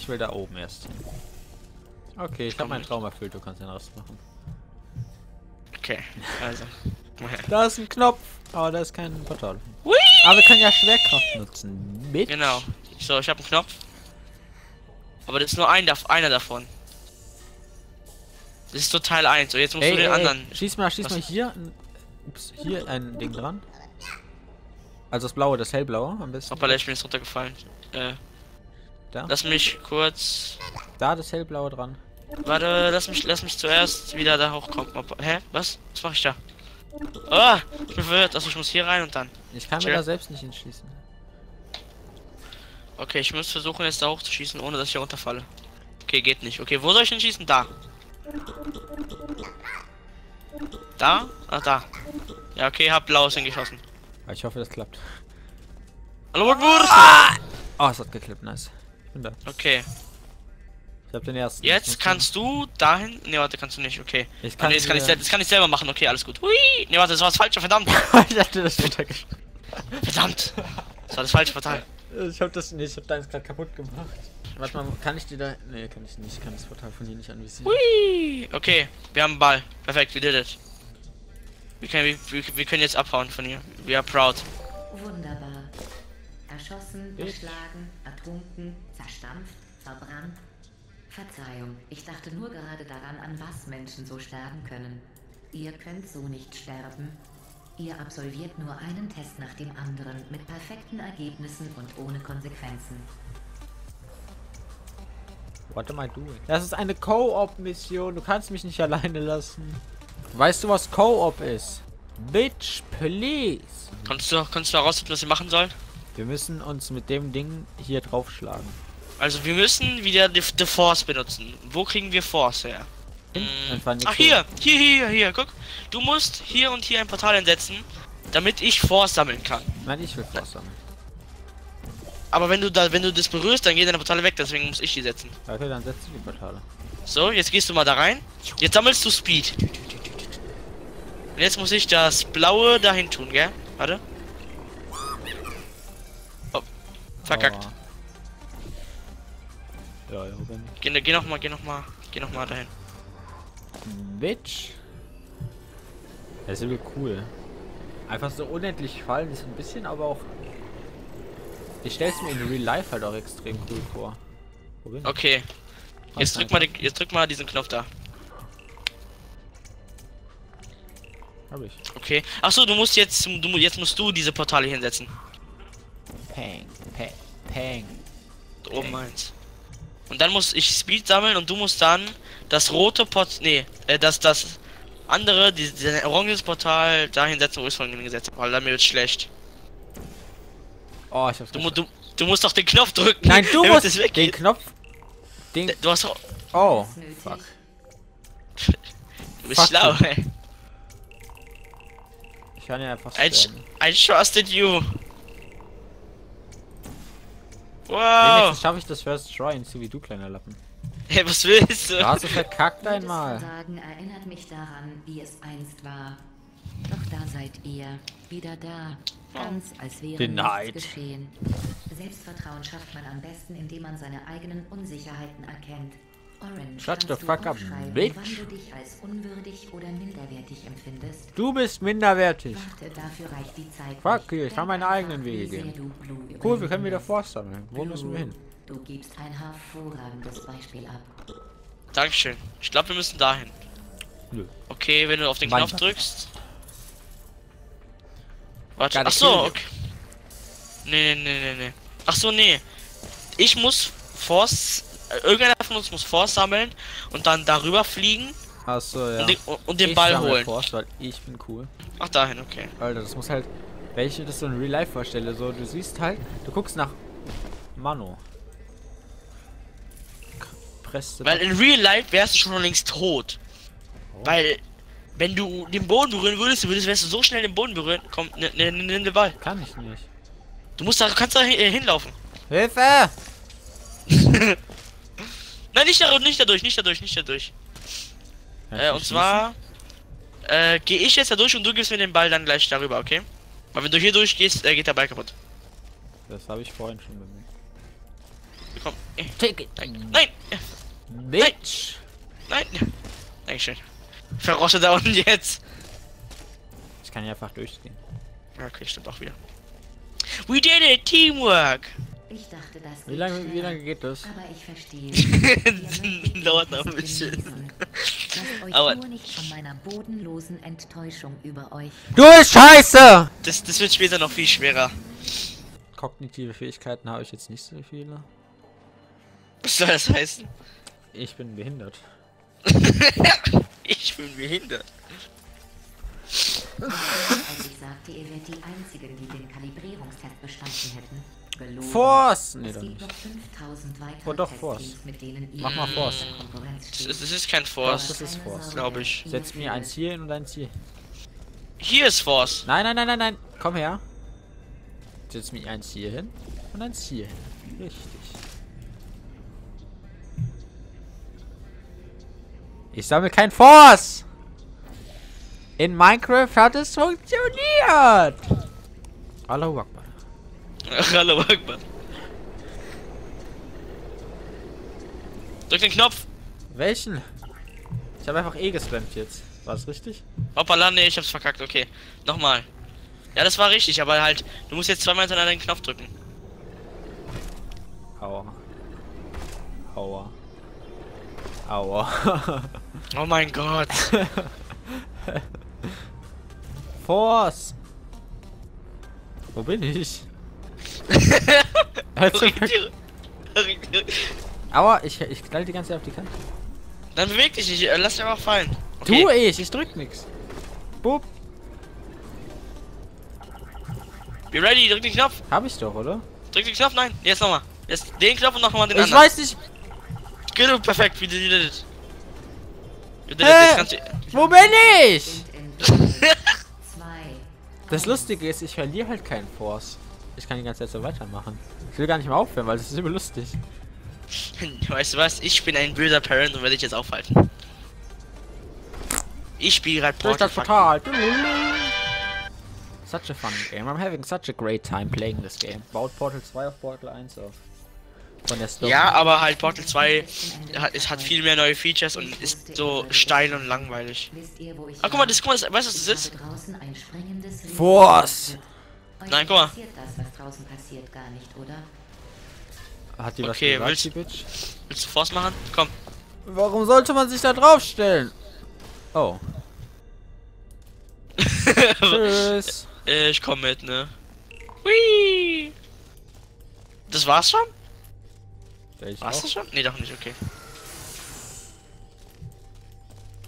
ich will da oben erst. Okay, ich habe meinen Traum erfüllt, du kannst den Rest machen. Okay, also. Da ist ein Knopf, aber da ist kein Portal. Hui! Aber wir können ja Schwerkraft nutzen. Mit. Genau. So, ich habe einen Knopf. Aber das ist nur ein, einer davon. Das ist Teil 1. Und jetzt musst Ey, du den ey, anderen. Schieß mal, schieß Was? mal hier. ein- Ups, hier ein Ding dran. Also das blaue, das hellblaue am besten. Hoppala, ich bin jetzt runtergefallen. Äh, Da. lass mich kurz. Da das hellblaue dran. Warte, lass mich, lass mich zuerst wieder da hochkommen. Hä? Was? Was mache ich da? Ah! Ich bin verwirrt. Also ich muss hier rein und dann. Ich kann mir Chill. da selbst nicht entschließen. Okay, ich muss versuchen jetzt da hochzuschießen, ohne dass ich hier runterfalle. Okay, geht nicht. Okay, wo soll ich denn schießen? Da. Da? Ah, da. Ja, okay, hab blaues hingeschossen. Aber ich hoffe, das klappt. Hallo, Akbar! Oh, es hat geklappt, nice. Bin da. Okay, Ich hab den ersten. jetzt kannst du dahin. Ne, warte, kannst du nicht. Okay. Ich Ah, kann nee, das kann ich, das kann ich selber machen. Okay, alles gut. Hui! Ne, warte, das war das falsche. Verdammt! ich hatte das wieder geschafft. Verdammt! Das war das falsche Portal. Ich hab das nicht, ich hab deins gerade kaputt gemacht. Warte mal, kann ich dir da. Nee, kann ich nicht. Ich kann das Portal von hier nicht anvisieren. Hui! Okay, wir haben einen Ball. Perfekt, we did it. Wir können, wir, wir können jetzt abhauen von hier. We are proud. Wunderbar. Erschossen, erschlagen, ertrunken, zerstampft, verbrannt. Verzeihung, ich dachte nur gerade daran, an was Menschen so sterben können. Ihr könnt so nicht sterben. Ihr absolviert nur einen Test nach dem anderen mit perfekten Ergebnissen und ohne Konsequenzen. What am I doing? Das ist eine Co-op-Mission. Du kannst mich nicht alleine lassen. Weißt du, was Co-op ist? Bitch, please. Kannst du, kannst du herausfinden, was wir machen sollen? Wir müssen uns mit dem Ding hier draufschlagen. Also wir müssen wieder die, die Force benutzen. Wo kriegen wir Force her? Nicht Ach hier, hier, hier, hier, guck. Du musst hier und hier ein Portal einsetzen, damit ich Force sammeln kann. Nein, ich will Force sammeln. Aber wenn du da, wenn du das berührst, dann gehen deine Portale weg, deswegen muss ich die setzen. Okay, dann setzt du die Portale. So, jetzt gehst du mal da rein. Jetzt sammelst du Speed. Und jetzt muss ich das blaue dahin tun, gell? Warte. Oh. Verkackt. Ja, ja, wenn. Geh, geh noch mal, geh noch mal, geh noch mal dahin. Bitch. Das ist irgendwie cool. Einfach so unendlich fallen ist ein bisschen, aber auch. Ich stell's mir in Real Life halt auch extrem cool vor. Wo bin ich? Okay. Jetzt drück mal, den, jetzt drück mal diesen Knopf da. Hab ich. Okay. Ach so, du musst jetzt, du, jetzt musst du diese Portale hinsetzen. Peng, peng, peng. Oben eins. Und dann muss ich Speed sammeln und du musst dann das rote Port, nee, äh, das, das andere, die- dieses oranges Portal dahin setzen, wo ich es vorhin gesetzt habe, weil dann mir wird schlecht. Oh, ich hab's Du, du, du musst doch den Knopf drücken. Nein, du musst es den weggeht. Knopf. Den. Du hast doch, Oh, fuck. du bist Fuck schlau, ey. Ich kann ja einfach I. I trusted you. Wow. Wenigstens schaffe ich das First Try, nicht so wie du, kleiner Lappen. Hey, was willst Du du? hast es verkackt einmal. Versagen erinnert mich daran, wie es einst war. Doch da seid ihr wieder da. Ganz als wäre nichts geschehen. Selbstvertrauen schafft man am besten, indem man seine eigenen Unsicherheiten erkennt. Orange, Shut the du fuck up, bitch. wann du dich als unwürdig oder minderwertig empfindest? Du bist minderwertig. Warte, dafür reicht die Zeit Fuck you, ich habe Denk meine eigenen Wege. Blue Cool, wir können wieder. Force sammeln. Wo müssen wir hin? Du gibst ein hervorragendes Beispiel ab. Dankeschön. Ich glaube, wir müssen dahin. Nö. Okay, wenn du auf den Mein Knopf drückst. Warte, ach so, okay. Nee, nee, nee, nee, nee. Ach so, nee. Ich muss Force. äh, Irgendeiner von uns muss Force sammeln und dann darüber fliegen Achso, ja. und den, und den Ball holen. Force, weil ich bin cool. Ach, dahin, okay. Alter, das muss halt. Wenn ich mir das so in Real Life vorstelle, so, du siehst halt, du guckst nach Mano. K- Presst Weil in Real Life wärst du schon längst tot. Oh. Weil, wenn du den Boden berühren würdest, du würdest, wärst du so schnell den Boden berühren. Komm, nimm ne, ne, nimm den Ball. Kann ich nicht. Du musst da, kannst da hin- äh, hinlaufen. Hilfe! Nein, nicht da, nicht dadurch, nicht dadurch, nicht dadurch. Äh, und schießen? zwar äh, gehe ich jetzt da durch und du gibst mir den Ball dann gleich darüber, okay? Weil wenn du hier durchgehst, äh, geht der Ball kaputt. Das habe ich vorhin schon bemerkt. Komm. Äh, Take it. Nein. Nein. Bitch. Nein. Dankeschön. Verrotte da unten jetzt. Ich kann hier einfach durchgehen. Ja, Okay, stimmt auch wieder. We did it! Teamwork! Ich dachte, das Wie lange, wie lange geht das? Aber ich verstehe. Dauert noch ein bisschen. Aber- nur nicht von meiner bodenlosen Enttäuschung über euch. Du bist scheiße! Das, das wird später noch viel schwerer. Kognitive Fähigkeiten habe ich jetzt nicht so viele. Was soll das heißen? Ich bin behindert. Ich bin behindert. Als ich sagte, ihr wärt die Einzigen, die den Kalibrierungstest bestanden hätten. Gelogen. Force! Nee, es doch nicht. noch 5000 weitere Oh, doch, Force. Mach mal Force. steht. ist- das ist kein Doch, Force. das ist Force. Glaub ich. Setz mir eins hier hin und eins hier. Hier ist Force. Nein, nein, nein, nein, nein. Komm her. Setz mir eins hier hin und eins hier hin. Richtig. Ich sammle kein Force! In Minecraft hat es funktioniert! Allahu Akbar. Hallo Akbar. Drück den Knopf. Welchen? Ich habe einfach E gespammt jetzt. War das richtig? Hoppala, nee, ich hab's verkackt, okay. Nochmal. Ja, das war richtig, aber halt, du musst jetzt zweimal hintereinander den Knopf drücken. Aua. Aua. Aua. Oh mein Gott. Force! Wo bin ich? Also, aber ich, ich knall die ganze Zeit auf die Kante. Dann beweg dich nicht, äh, lass dich einfach fallen. Tu ich, ich drück nix. Bub. Be ready, drück den Knopf. Hab ich doch, oder? Drück den Knopf, nein. Jetzt nochmal. Jetzt den Knopf und nochmal den ich anderen. weiß nicht. Genau, perfekt, wie du did it. You did it. Wo bin ich? Das Lustige ist, ich verliere halt keinen Force. Ich kann die ganze Zeit so weitermachen. Ich will gar nicht mehr aufhören, weil das ist immer lustig. Weißt du was? Ich bin ein böser Parent und werde dich jetzt aufhalten. Ich spiele gerade Portal. Portal. Such a fun game. I'm having such a great time playing this game. Baut Portal 2 auf Portal 1 auf. Von der Story. Ja, aber halt Portal 2 hat, es hat viel mehr neue Features und ist so steil und langweilig. Ich Ah, guck mal, das, guck mal, das, weißt du, was das ist? Force. Euch Nein, guck mal. das, was draußen passiert, gar nicht, oder? Hat die Okay, was willst- gesagt, die Bitch? Willst du Force machen? Komm. Warum sollte man sich da draufstellen? Oh. Tschüss. Äh, ich komm mit, ne? Hui. Das war's schon? Ich War's auch. das schon? Nee, doch nicht, okay.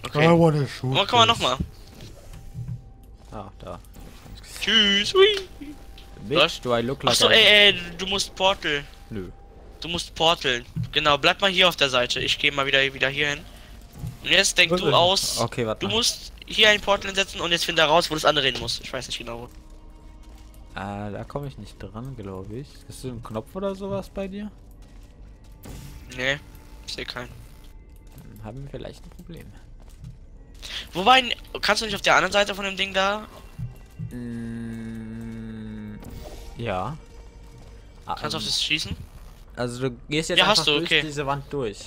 Okay. wanna shoot. Oh, komm mal nochmal. Ah, da. Tschüss. Hui. Bitch, Was? do I look like Achso, ey, ey, du musst Portal. Nö. Du musst porteln. Genau, bleib mal hier auf der Seite. Ich gehe mal wieder, wieder hier hin. Und jetzt denk du aus. Okay, warte Du mal. musst hier ein Portal setzen und jetzt finde raus, wo das andere hin muss. Ich weiß nicht genau. wo. Äh, da komme ich nicht dran, glaube ich. Hast du einen Knopf oder sowas bei dir? Nee, ich sehe keinen. Hm, Haben wir vielleicht ein Problem. Wobei, kannst du nicht auf der anderen Seite von dem Ding da? Mm, ja. Ah, Kannst du auf ähm, das schießen? Also du gehst jetzt Ja, einfach du, durch okay. diese Wand durch.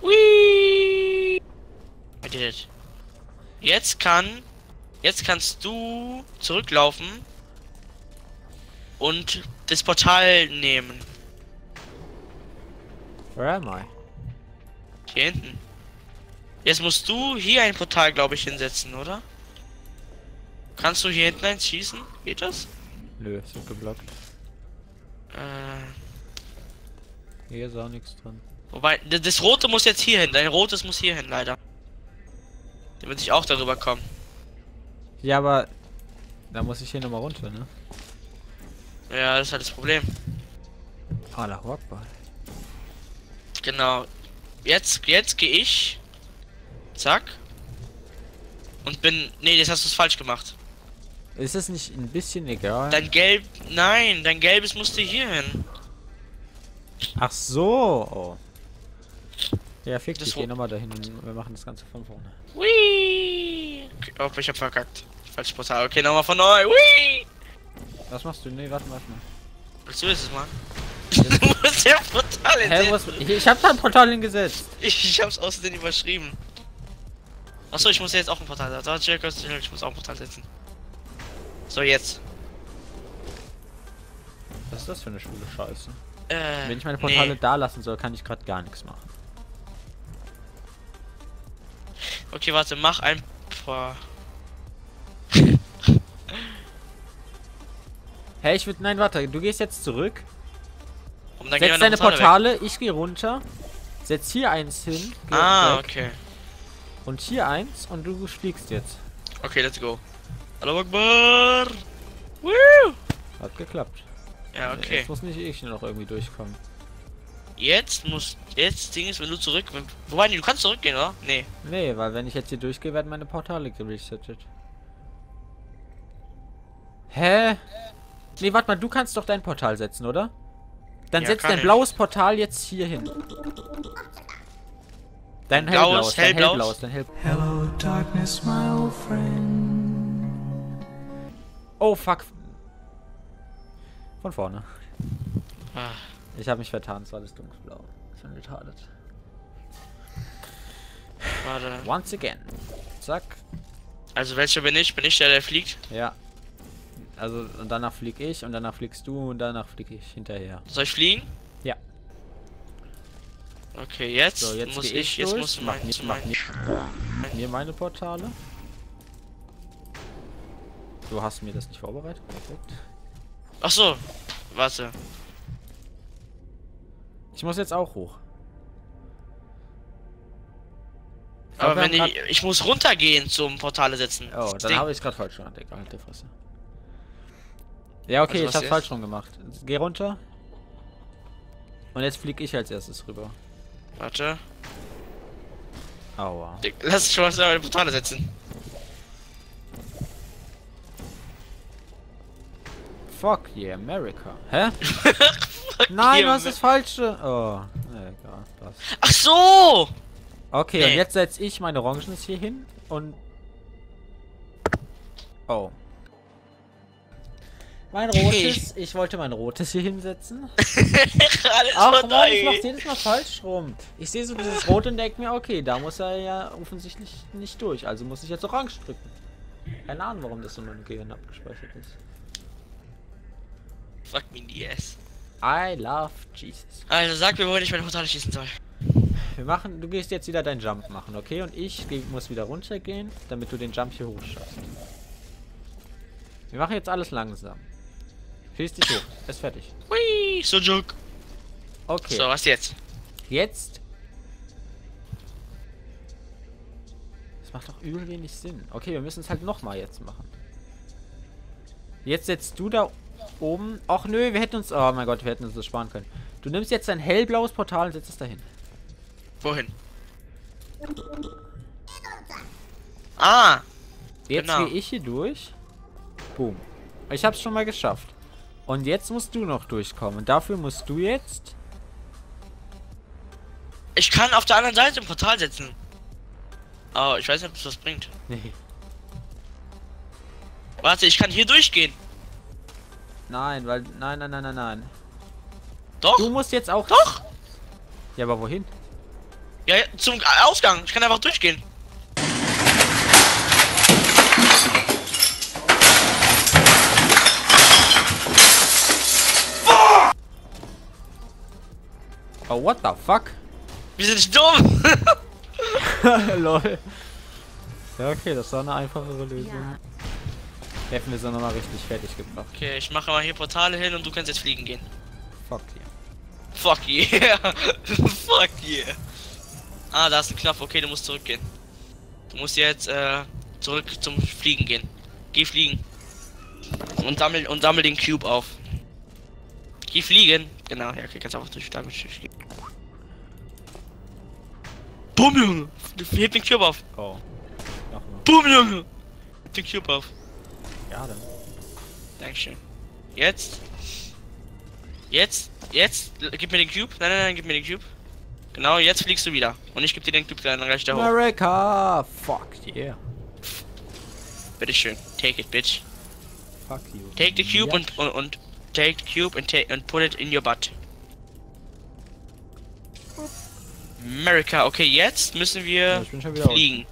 Whee! I did it. Jetzt kann. Jetzt kannst du zurücklaufen und das Portal nehmen. Where am I? Hier hinten. Jetzt musst du hier ein Portal, glaube ich, hinsetzen, oder? Kannst du hier hinten eins schießen? Geht das? Nö, ist wird geblockt. Äh, Hier ist auch nichts drin. wobei, das rote muss jetzt hier hin. Dein rotes muss hier hin, leider. Damit ich auch darüber komme. Ja, aber da muss ich hier nochmal runter, ne? Ja, das ist halt das Problem. Allahu Akbar. Genau. Jetzt, jetzt gehe ich. Zack. Und bin. Nee, jetzt hast du es falsch gemacht. Ist es nicht ein bisschen egal? Dein Gelb. Nein, dein Gelbes musste hier hin. Ach so. Oh. Ja, fick Das dich, geh nochmal dahin und wir machen das Ganze von vorne. Whee! Okay, oh, ich hab verkackt. Falsches Portal. Okay, nochmal von neu. Whee! Was machst du? Nee, warte, warte mal. Willst du es mal? Du musst ja Portal Hä, hinsetzen. ist, ich, ich hab da ein Portal hingesetzt. Ich, ich hab's außerdem überschrieben. Achso, ich muss ja jetzt auch ein Portal setzen. Ich muss auch ein Portal setzen. So, jetzt. Was ist das für eine schwule Scheiße? Äh, Wenn ich meine Portale nee. da lassen soll, kann ich gerade gar nichts machen. Okay, warte, mach ein paar. Hey, ich würde. Nein, warte, du gehst jetzt zurück. Und dann Setz deine Portale weg. Ich gehe runter. Setz hier eins hin. Ah, weg, okay. Und hier eins und du fliegst jetzt. Okay, let's go. Hallo Akbar! Woo! Hat geklappt. Ja, okay. Jetzt muss nicht ich noch irgendwie durchkommen. Jetzt muss. Jetzt Ding ist, wenn du zurück. Wenn, wobei, nee, du kannst zurückgehen, oder? Nee. Nee, weil wenn ich jetzt hier durchgehe, werden meine Portale geresettet. Hä? Nee, warte mal, du kannst doch dein Portal setzen, oder? Dann Ja, setz dein ich. blaues Portal jetzt hier hin. Dein Blaues, hellblaues, dein hellblaues? hellblaues, dein hell... Hello, darkness, my old friend. Oh, fuck. Von vorne. Ah. Ich habe mich vertan, es war das dunkelblau. Ich bin retarded. Warte. Once again. Zack. Also welcher bin ich? Bin ich der, der fliegt? Ja. Also, und danach flieg ich und danach fliegst du und danach flieg ich hinterher. Soll ich fliegen? Ja. Okay, jetzt, So, jetzt muss ich, ich jetzt muss mach, mein, mir, zu mach mein, mir, mir meine Portale. Du hast mir das nicht vorbereitet. Perfekt. Ach so, warte. Ich muss jetzt auch hoch. Aber glaub, wenn ich, ich muss runtergehen zum Portale setzen. Oh, Das dann habe ich gerade falsch gemacht. Egal, halt die Fresse. Ja, okay, Also ich hab's falsch rum gemacht. Geh runter. Und jetzt flieg ich als erstes rüber. Warte. Aua. Lass schon mal Portale setzen. Fuck yeah, America. Hä? Nein, you, was ist falsche? Oh, egal, passt. Ach so! Okay, Nee. und jetzt setze ich meine Orangen hier hin und. Oh. Mein rotes. Ich wollte mein rotes hier hinsetzen. Alles Ach Mann, vorbei. ich mach's jedes Mal falsch rum. Ich sehe so dieses Rot und denke mir, okay, da muss er ja offensichtlich nicht durch. Also muss ich jetzt Orange drücken. Keine Ahnung, warum das in meinem Gehirn abgespeichert ist. Fuck me in the ass. I love Jesus. Also sag mir, wo ich meine Portale schießen soll. Wir machen, du gehst jetzt wieder deinen Jump machen, okay? Und ich geh, muss wieder runtergehen, damit du den Jump hier hoch schaffst. Wir machen jetzt alles langsam. Schieß dich hoch. Ist fertig. Hui, so joke. Okay. So, was jetzt? Jetzt. Das macht doch übel wenig Sinn. Okay, wir müssen es halt nochmal jetzt machen. Jetzt setzt du da oben. Ach nö, wir hätten uns. Oh mein Gott, wir hätten uns das sparen können. Du nimmst jetzt dein hellblaues Portal und setzt es dahin. Wohin? Ah! Jetzt Genau. gehe ich hier durch. Boom. Ich hab's schon mal geschafft. Und jetzt musst du noch durchkommen. Und dafür musst du jetzt. Ich kann auf der anderen Seite ein Portal setzen. Oh, ich weiß nicht, ob das was bringt. Nee. Warte, ich kann hier durchgehen. Nein, weil. Nein, nein, nein, nein, nein. Doch, Du musst jetzt auch. doch. Ja, aber wohin? Ja, ja, zum Ausgang. Ich kann einfach durchgehen. Oh, what the fuck? Wir sind dumm. Lol. Ja, okay, das war eine einfachere Lösung. Ja, Hätten wir sie nochmal richtig fertig gebracht. okay, ich mache mal hier Portale hin und du kannst jetzt fliegen gehen. Fuck yeah. Fuck yeah. Fuck yeah. Ah, da ist ein Knopf. Okay, du musst zurückgehen. Du musst jetzt äh, zurück zum Fliegen gehen. Geh fliegen. Und sammel und sammel den Cube auf. Geh fliegen. Genau, ja, okay, kannst einfach durch damit fliegen. Bumm, Junge! Heb den Cube auf. Oh. Nochmal. Bumm, Junge! Den Cube auf. Schade. Dankeschön. Jetzt. Jetzt. Jetzt. Gib mir den Cube. Nein, nein, nein, gib mir den Cube. Genau, jetzt fliegst du wieder. Und ich geb dir den Cube, dann reicht der hoch. America! Fuck, yeah. Bitteschön. Take it, bitch. Fuck you. Take the cube und yeah. and, take the cube and, take, and put it in your butt. America. Okay, jetzt müssen wir ja, fliegen.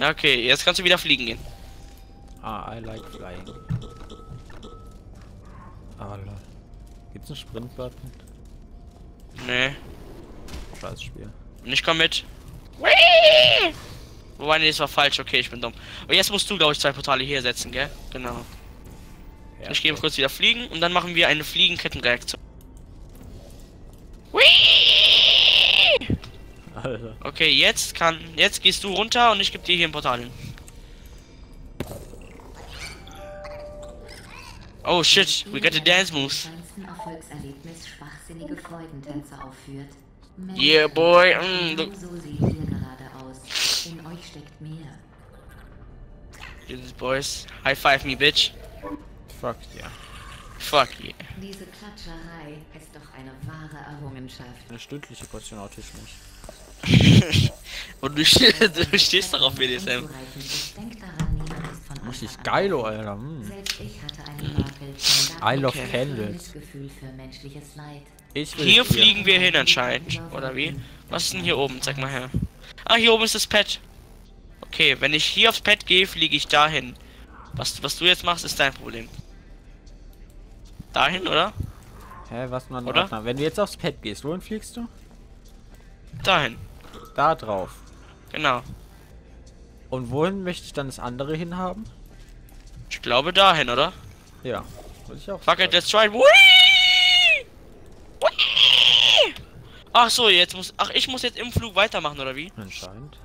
Okay, jetzt kannst du wieder fliegen gehen. Ah, I like flying. Ah, lol. Gibt's einen Sprint-Button? Nee. Scheiß Spiel. Und ich komm mit. Whee! Wobei, nee, das war falsch. Okay, ich bin dumm. Aber jetzt musst du, glaube ich, zwei Portale hier setzen, gell? Genau. Ja, ich gehe okay. kurz wieder fliegen und dann machen wir eine Fliegenkettenreaktion. Alter. Okay, jetzt kann. Jetzt gehst du runter und ich gebe dir hier ein Portal hin. Oh shit, we got the dance moves. Kleinsten Erfolgserlebnis schwachsinnige Freudentänze aufführt. Yeah, boy, mm, look. so seht ihr gerade aus. In euch steckt mehr. Jesus boys, high five me, bitch. Fuck ja. Fuck yeah. Diese Klatscherei ist doch eine wahre Errungenschaft. Eine stündliche Portion Autismus. Und du, du stehst darauf, BDSM. Richtig geilo. Alter. Mm. Selbst ich hatte da I love an candles. Hier fliegen wir hin anscheinend, oder wie? Was ist denn hier oben? Zeig mal her. Ah, hier oben ist das Pad. Okay, wenn ich hier aufs Pad gehe, fliege ich dahin. Was, was du jetzt machst, ist dein Problem. Dahin, oder? Hä, was man Oder? Mal, Wenn du jetzt aufs Pad gehst, wohin fliegst du? Dahin. Da drauf. Genau. Und wohin möchte ich dann das andere hinhaben? Ich glaube dahin, oder? Ja. Ich auch. Fuck it, let's try. Whee! Whee! Ach so, jetzt muss. Ach, ich muss jetzt im Flug weitermachen, oder wie? Anscheinend.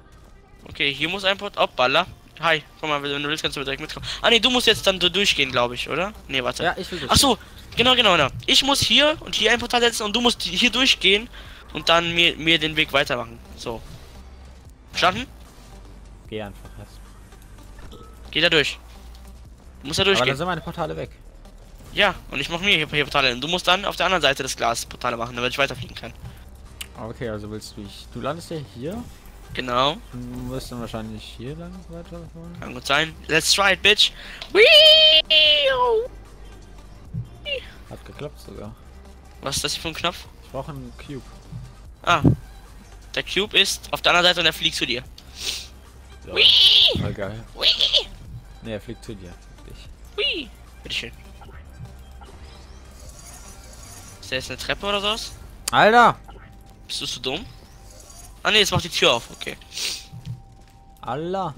Okay, hier muss ein Port. Oh, Baller. Hi, komm mal, wenn du willst, kannst du direkt mitkommen. Ah, nee, du musst jetzt dann so durchgehen, glaube ich, oder? Nee, warte. Ja, ich will das. Ach so, genau, genau, genau. Ich muss hier und hier ein Portal setzen und du musst hier durchgehen und dann mir, mir den Weg weitermachen. So. Verstanden? Geh einfach erst. Geht da durch. Du musst da Aber dann durchgehen. sind meine Portale weg. Ja, und ich mache mir hier, hier Portale. Und du musst dann auf der anderen Seite des Glas Portale machen, damit ich weiterfliegen kann. Okay, also willst du ich. Du landest ja hier. Genau. Du musst dann wahrscheinlich hier lang weiterfahren. Kann gut sein. Let's try it, bitch. Whee! Hat geklappt sogar. Was ist das hier für ein Knopf? Ich brauche einen Cube. Ah. Der Cube ist auf der anderen Seite und er fliegt zu dir. Ja. Whee! Voll geil. Whee! Ne, er fliegt zu dir. Dich. Whee! Bitteschön. Ist da jetzt eine Treppe oder sowas? Alter! Bist du so dumm? Ah ne, jetzt macht die Tür auf, okay. Allah!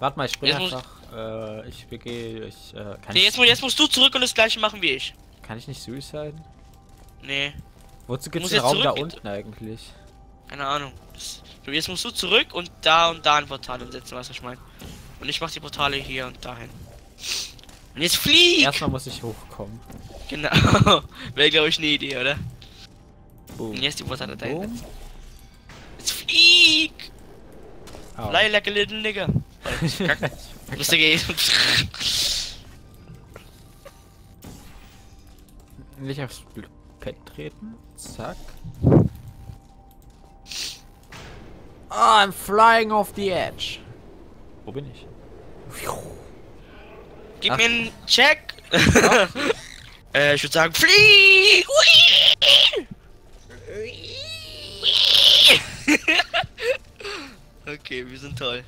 Warte mal, ich muss- einfach. Äh, ich begehe. Ich, äh, kann, Nee, ich, jetzt, mu- jetzt musst du zurück und das gleiche machen wie ich. kann ich nicht suicide? Nee, Wozu gibt's den Raum da unten eigentlich? keine Ahnung. Das, jetzt musst du zurück und da und da ein Portal setzen, weißt du, was ich meine. Und ich mach die Portale hier und dahin. Und jetzt flieg! Erstmal muss ich hochkommen. Genau. Wäre, glaube ich, eine Idee, oder? Boom. Und jetzt die setzen. Jetzt flieg! Au. Fly like a little nigger. Lustig geht. Nicht aufs Pad treten. Zack. Ah, I'm flying off the edge. Wo bin ich? Gib Ach. mir einen Check. äh, ich würde sagen, flieg! Hui! okay, wir sind toll.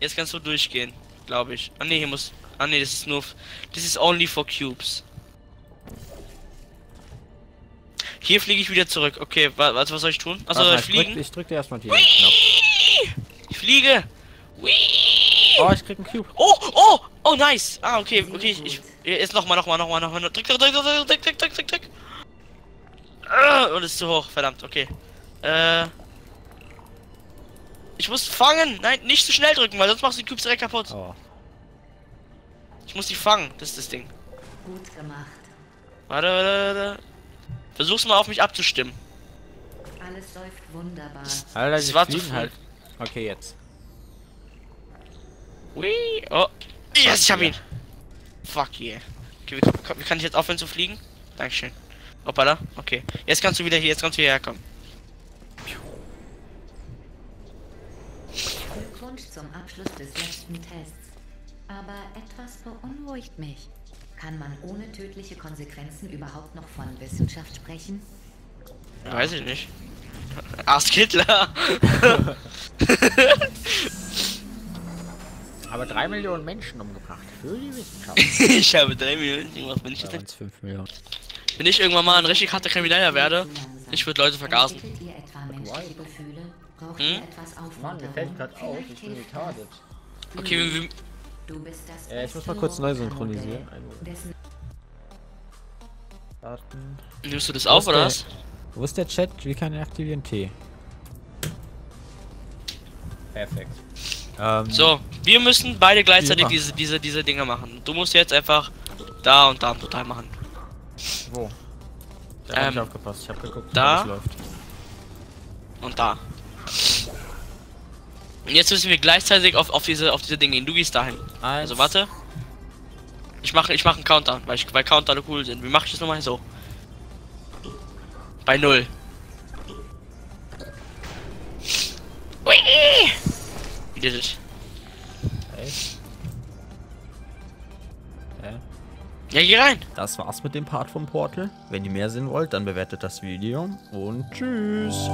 Jetzt kannst du durchgehen, glaube ich. Ah ne, hier muss. Ah ne, das ist nur. f- This is only for cubes. Hier fliege ich wieder zurück. Okay, wa was, was soll ich tun? Also mal, ich, fliegen. drück, ich drück dir erstmal den Knopf. Ich fliege. Whee! Oh, ich krieg einen Cube. Oh, oh, oh, nice. Ah, okay, okay, ich, ich jetzt noch mal, noch mal, noch mal, noch mal. Drück, drück, drück, drück, drück, drück, drück, drück, drück. Ah, und ist zu hoch, verdammt, okay. Äh. Ich muss fangen. Nein, nicht zu schnell drücken, weil sonst machst du die Cubes direkt kaputt. Oh. Ich muss die fangen, das ist das Ding. Gut gemacht. Warte, warte, warte. Versuch's mal auf mich abzustimmen. Alles läuft wunderbar. Alter, Das war zu halt. Okay, jetzt. Whee! Oh. Yes, ich hab ihn. Fuck yeah. Okay, wie, kann- wie kann ich jetzt aufhören zu fliegen? Dankeschön. Hoppala. Okay. Jetzt kannst du wieder hier, jetzt kannst du hierher kommen. Glückwunsch zum Abschluss des letzten Tests. Aber etwas beunruhigt mich. Kann man ohne tödliche Konsequenzen überhaupt noch von Wissenschaft sprechen? Weiß ich nicht. Ask Hitler. Aber drei Millionen Menschen umgebracht. Für die Wissenschaft. ich habe drei Millionen gemacht. Wenn ich, Ja, jetzt, waren's fünf Millionen. wenn ich irgendwann mal ein richtig harter Krimineller werde, ich würde Leute vergasen. Entwickelt ihr etwa menschliche Gefühle? Braucht Hm? ihr etwas Aufmunterung? Vielleicht hilft das. Okay, wir, wir, Du bist das Ja, ich muss mal kurz neu synchronisieren. Warten. nimmst du das auf oder der- was? Wo ist der Chat? Wie kann ich aktivieren? T. Perfekt. Ähm, So, wir müssen beide gleichzeitig Ja. diese, diese, diese Dinge machen. Du musst jetzt einfach da und da ein Total machen. Wo? Da hab ich Ähm, aufgepasst. Ich hab geguckt, da. läuft. Und da. Und jetzt müssen wir gleichzeitig auf, auf diese auf diese Dinge gehen. Du gehst dahin. Eins. Also warte. Ich mache ich mache einen Countdown, weil ich weil Countdown cool sind. Wie mache ich das nochmal so? Bei null. Ui! Did it? Echt? Hä? Ja, geh rein. Das war's mit dem Part vom Portal. Wenn ihr mehr sehen wollt, dann bewertet das Video und tschüss.